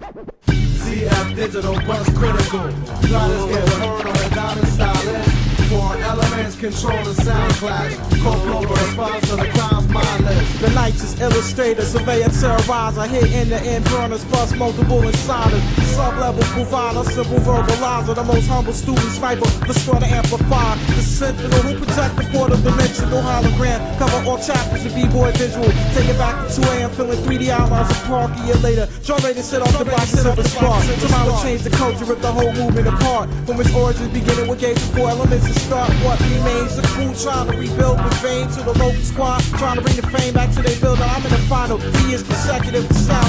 CF Digital Bus Critical. Goddess get heard on the goddess stylist. Foreign elements control the sound clash. Co-flow response to the crime's mindless. The Nitrous illustrator, surveyor, terrorizer, hit in the end burners, bust multiple insiders. Sub-level provider, simple verbalizer, the most humble student sniper, the amplifier. The sentinel who protect the portal dimensional hologram. Cover all chapters of B-boy visual. Take it back to 2 a.m. feeling 3D outlines of park a year later. John Rader sit off the up the spark. Tomorrow change the culture, rip the whole movement apart. From its origins beginning, with the four elements to start? What remains? The trying to rebuild with fame to the local squad. Trying to bring the fame back to their builder. I'm in the final. Three years consecutive sound.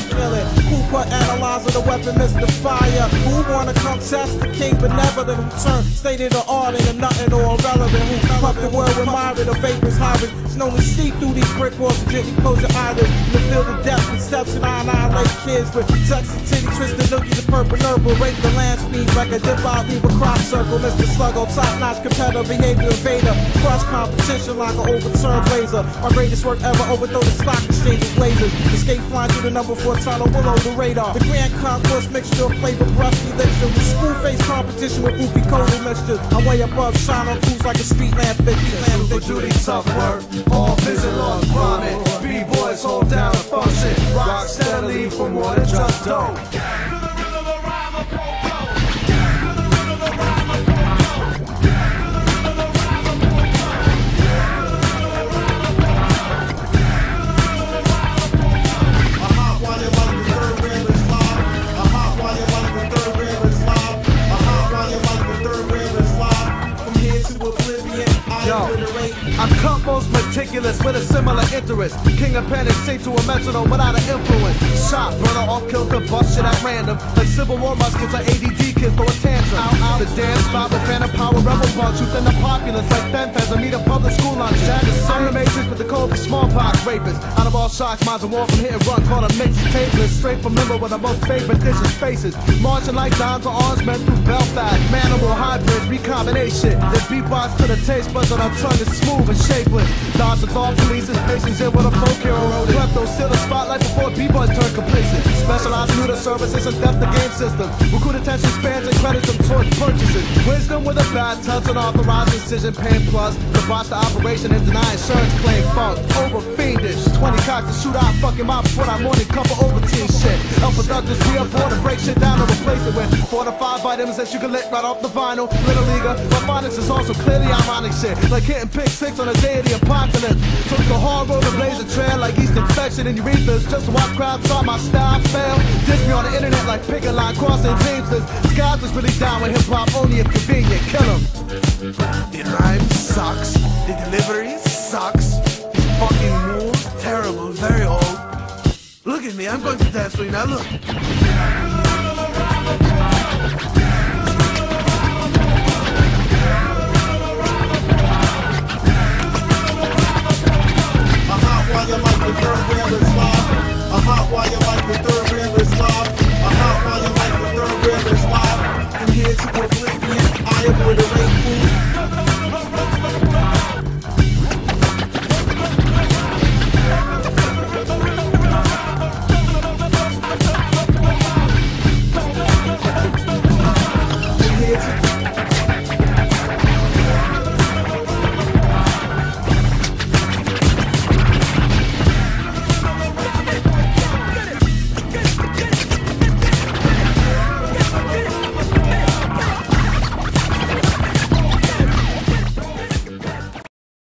Who put analyzer, the weapon, Mr. Fire? Who wanna come test the king benevolent? Who turn state of the art into nothing or irrelevant? Who pump the word with Myra, the vapors hiving? It's known to through these brick walls and gently close your eyelids. Feel the depth conception. I annihilate kids with text and titty twisted nookies and purple nurple. Rape the land speed like a leave a crop circle. Mr. Sluggo, top notch competitor, behavior invader. Crush competition like an overturned blazer. My greatest work ever overthrow the stock exchange blazers. Escape flying through the number four tunnel below the radar. The grand concourse mixture of flavor, breath, elixir. With school face competition with goofy coding mixture. I'm way above, shine on cruise like a street lamp. 50 lamp, Super Judy, tough work. All visit lost vomit. B-boys hold down a function. Rock steadily for more than just dope. I cut most meticulous with a similar interest. King of panic, sing to a metronome without an influence. Shot, brother off kilter, bust shit at random. Like Civil War muskets or ADD kids throw a tantrum. Out, out, the dance spot with phantom power, rebel punch. Youth in the populace like fans. I meet a public school lunch. Sadness, I'm the matrix with the code for smallpox rapists. Of all shots, minds and war from hit and run. Call them mixed tapeless. Straight from limbo with the most favorite dishes, faces. Marching like dimes or arms men through Belfast. Manimal hybrids, recombination. They beatbox to the taste buds on our tongue is smooth and shapeless. Dodge the thought police's patience in with a folk hero. Klepto still the spotlight before B-boys turn complacent. Specialized neuter services and depth the game system. Recruit attention spans and credit them towards purchases. With a bad touch and authorized decision paying plus. Botch the operation and deny insurance claim funk. Over fiendish. 20 cocks to shoot out fucking my before that morning cover over team shit. Help productive see up to break shit down and replace it with four to five items that you can lick right off the vinyl. Little leaguer, my finance is also clearly ironic shit. Like hitting pick six on the day of the apocalypse. Took the hard road to blaze a trail like East Infection and Urethras. Just to watch crowds saw my style fail. Diss me on the internet like picket line crossing Teamsters. Skies was really down with hip hop only if convenient. Yeah, kill him. The rhyme sucks. The delivery sucks. Fucking mood, terrible, very old. Look at me, I'm going to dance you now, look. Hot like third is hot like